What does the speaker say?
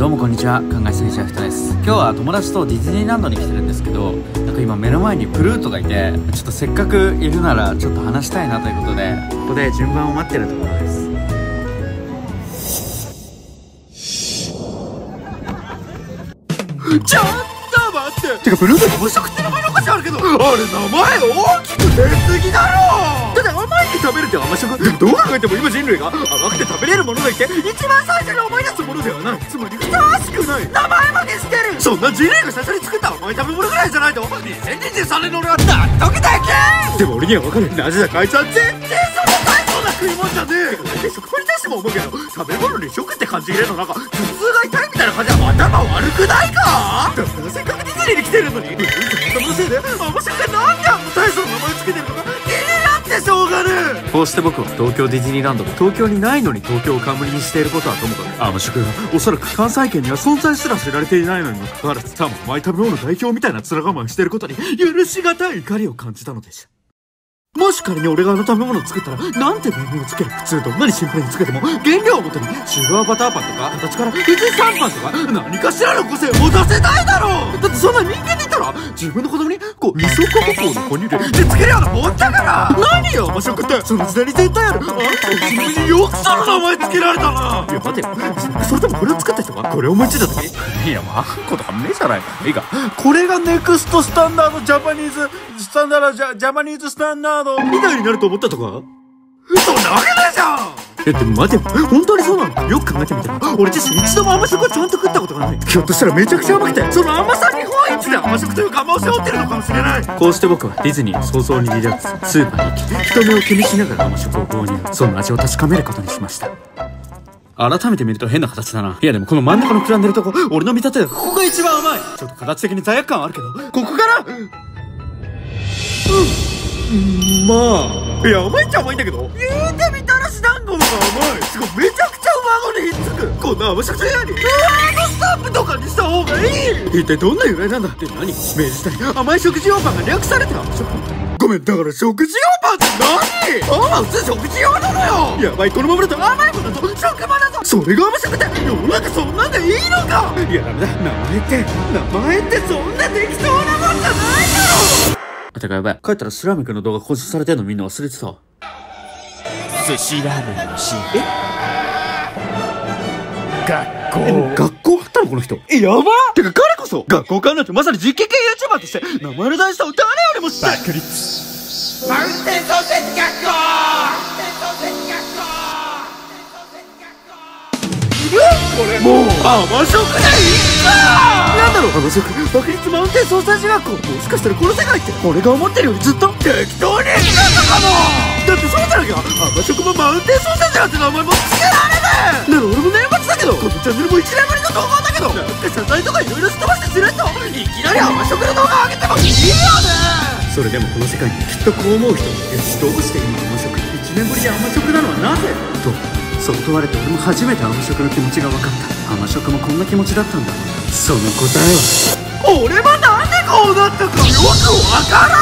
どうもこんにちは。考えすぎちゃう人です。今日は友達とディズニーランドに来てるんですけどなんか今目の前にプルートがいてちょっとせっかくいるならちょっと話したいなということでここで順番を待ってるところです。ちょっと待って。てかブルーベリー無色って名前のお菓子あるけどあれ名前大きく出すぎだろ。だって甘いに食べるって甘食。でもどう考えても今人類が甘くて食べれるものがいて一番最初に思い出すものではない。つまりい。名前までしてる。そんな人類が最初に作った甘い食べ物ぐらいじゃないと。2023年の俺は納得できんでも俺には分かるなぜだ。かあいつは全然その大層な食い物じゃねえで食パに対しても思うけど食べ物に食って感じ入れるのなんか頭痛が痛いみたいな感じは頭悪くないか？だからせっかくディズニーに来てるのに。うん。頭のせいで？甘食がなんであんなこうして僕は東京ディズニーランドが東京にないのに東京を冠にしていることはともかく。あの職員はおそらく関西圏には存在すら知られていないのにもかかわらず多分巻いた妙の代表みたいな面構えしていることに許しがたい怒りを感じたのでしたもし仮に俺があの食べ物を作ったらなんて命名をつける普通どんなにシンプルにつけても原料をもとにシュガーバターパンとか形から富士山パンとか何かしらの個性を持たせたいだろう。だってそんな人間で言ったら自分の子供にこう味噌かぼこをの哺乳類でつけるようなもんだから。何よ甘食ってその時代に絶対あるあんた自分によくその名前つけられたな。いや待てよ。それともこれを作った人がこれを思いついた時？いやまあことはねえじゃないかいいかこれがネクストスタンダードジャパニーズスタンダードジャジャパニーズスタンダードみたいになると思ったとか？そんなわけないじゃんえ、でも待てよ。本当にそうなのよく考えてみたら、俺自身一度も甘食をちゃんと食ったことがない。ひょっとしたらめちゃくちゃ甘くて、その甘さ日本一で甘食というか甘を背負ってるのかもしれない。こうして僕はディズニーを早々にリラックス、スーパーに行き、人目を気にしながら甘食を購入。その味を確かめることにしました。改めて見ると変な形だな。いやでもこの真ん中の膨らんでるとこ、俺の見立てでここが一番甘い。ちょっと形的に罪悪感あるけど、ここから、うん、まあ。いや、甘いっちゃ甘いんだけど。言うてみたらし団子のが甘い。しかもめちゃくちゃ馬子にひっつく。こんな甘食屋に、フードスタンプとかにした方がいい。一体どんな由来なんだって何？明治時代、甘い食事用パンが略されて甘食ごめん、だから食事用パンって何？ああ、普通食事用なのよ。やばい、このままだと甘いものだと食場だぞ。それが甘食って世の中そんなんでいいのか。いや、ダメだ。名前って、名前ってそんな適当なもんじゃないだろ。あ、てかやばい。帰ったらスラミ君の動画更新されてんのみんな忘れてたわ。寿司ラーメンのシーン。え？学校。え、学校。あったのこの人。え、やばてか彼こそ、学校関連ってまさに実験系 YouTuber として、名前の大事さを誰よりも知ってる爆裂マウンテン創設学校。これもう甘食でい？なんだろう甘食爆裂マウンテンソーセージ学校もしかしたらこの世界って俺が思ってるよりずっと適当に生きたのかも。だってそうじゃなきゃ甘食もマウンテンソーセージなんて名前も付けられねえなら俺も年末だけどこのチャンネルも1年ぶりの動画だけどなんか謝罪とかいろいろすっ飛ばしてするといきなり甘食の動画上げてもいいよね。それでもこの世界にきっとこう思う人もいる。どうして今甘食1年ぶりに甘食なのはなぜ？とそう問われて俺も初めて甘食の気持ちが分かった。甘食もこんな気持ちだったんだ。その答えは？俺はなんでこうなったかよくわからん